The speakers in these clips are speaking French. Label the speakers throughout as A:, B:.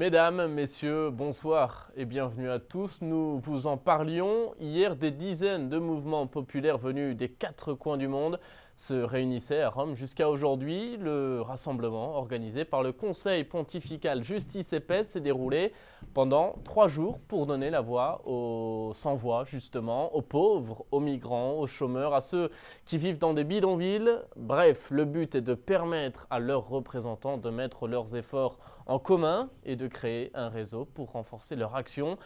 A: Mesdames, Messieurs, bonsoir et bienvenue à tous. Nous vous en parlions hier, des dizaines de mouvements populaires venus des quatre coins du monde se réunissaient à Rome jusqu'à aujourd'hui. Le rassemblement organisé par le Conseil pontifical Justice et Paix s'est déroulé pendant trois jours pour donner la voix aux sans-voix, justement, aux pauvres, aux migrants, aux chômeurs, à ceux qui vivent dans des bidonvilles. Bref, le but est de permettre à leurs représentants de mettre leurs efforts en commun et de créer un réseau pour renforcer leur action.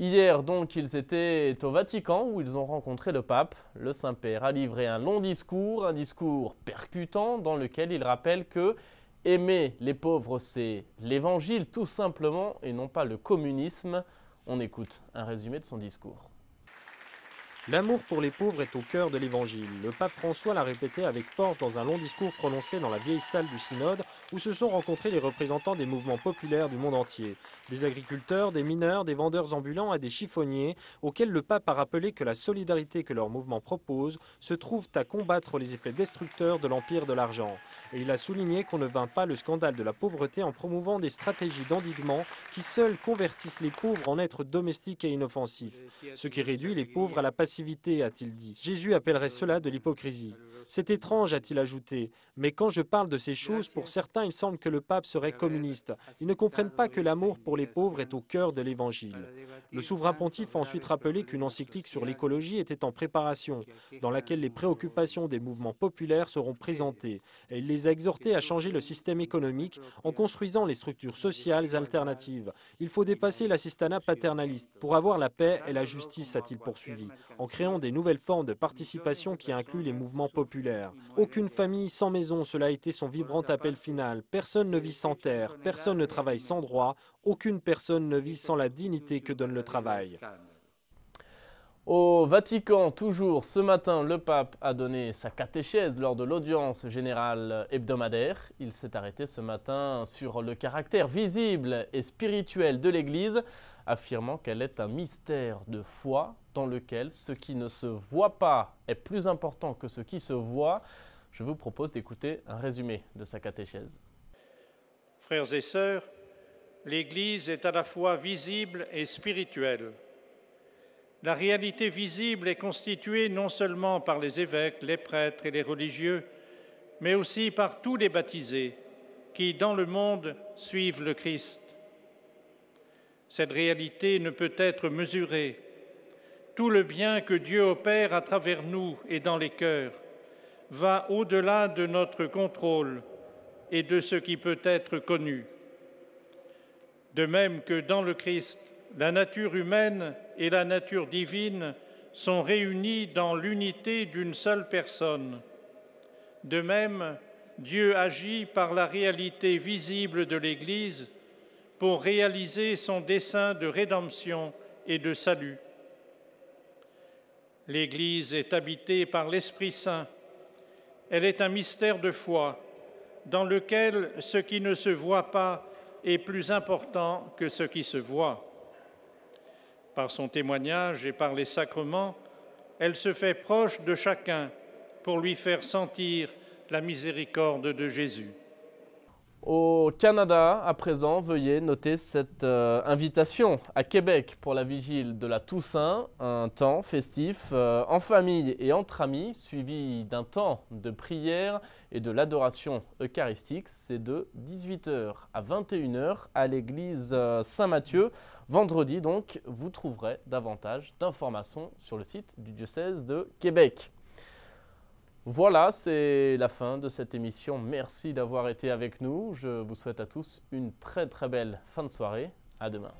A: Hier, donc, ils étaient au Vatican où ils ont rencontré le pape. Le Saint-Père a livré un long discours, un discours percutant dans lequel il rappelle que aimer les pauvres, c'est l'évangile tout simplement et non pas le communisme. On écoute un résumé de son discours.
B: L'amour pour les pauvres est au cœur de l'Évangile. Le pape François l'a répété avec force dans un long discours prononcé dans la vieille salle du synode où se sont rencontrés les représentants des mouvements populaires du monde entier. Des agriculteurs, des mineurs, des vendeurs ambulants et des chiffonniers auxquels le pape a rappelé que la solidarité que leur mouvement propose se trouve à combattre les effets destructeurs de l'empire de l'argent. Et il a souligné qu'on ne vint pas le scandale de la pauvreté en promouvant des stratégies d'endiguement qui seules convertissent les pauvres en êtres domestiques et inoffensifs, ce qui réduit les pauvres à la passivité a-t-il dit. Jésus appellerait cela de l'hypocrisie. C'est étrange, a-t-il ajouté, mais quand je parle de ces choses, pour certains, il semble que le pape serait communiste. Ils ne comprennent pas que l'amour pour les pauvres est au cœur de l'Évangile. Le souverain pontife a ensuite rappelé qu'une encyclique sur l'écologie était en préparation, dans laquelle les préoccupations des mouvements populaires seront présentées, et il les a exhortés à changer le système économique en construisant les structures sociales alternatives. Il faut dépasser l'assistanat paternaliste pour avoir la paix et la justice, a-t-il poursuivi, créant des nouvelles formes de participation qui incluent les mouvements populaires. Aucune famille sans maison, cela a été son vibrant appel final. Personne ne vit sans terre, personne ne travaille sans droit, aucune personne ne vit sans la dignité que donne le travail.
A: Au Vatican, toujours ce matin, le pape a donné sa catéchèse lors de l'audience générale hebdomadaire. Il s'est arrêté ce matin sur le caractère visible et spirituel de l'Église, affirmant qu'elle est un mystère de foi dans lequel ce qui ne se voit pas est plus important que ce qui se voit. Je vous propose d'écouter un résumé de sa catéchèse.
C: Frères et sœurs, l'Église est à la fois visible et spirituelle. La réalité visible est constituée non seulement par les évêques, les prêtres et les religieux, mais aussi par tous les baptisés qui, dans le monde, suivent le Christ. Cette réalité ne peut être mesurée. Tout le bien que Dieu opère à travers nous et dans les cœurs va au-delà de notre contrôle et de ce qui peut être connu. De même que dans le Christ, la nature humaine et la nature divine sont réunies dans l'unité d'une seule personne. De même, Dieu agit par la réalité visible de l'Église pour réaliser son dessein de rédemption et de salut. L'Église est habitée par l'Esprit Saint. Elle est un mystère de foi dans lequel ce qui ne se voit pas est plus important que ce qui se voit. Par son témoignage et par les sacrements, elle se fait proche de chacun pour lui faire sentir la miséricorde de Jésus.
A: Au Canada, à présent, veuillez noter cette euh, invitation à Québec pour la vigile de la Toussaint, un temps festif euh, en famille et entre amis, suivi d'un temps de prière et de l'adoration eucharistique. C'est de 18h à 21h à l'église euh, Saint-Mathieu. Vendredi, donc, vous trouverez davantage d'informations sur le site du diocèse de Québec. Voilà, c'est la fin de cette émission. Merci d'avoir été avec nous. Je vous souhaite à tous une très très belle fin de soirée. À demain.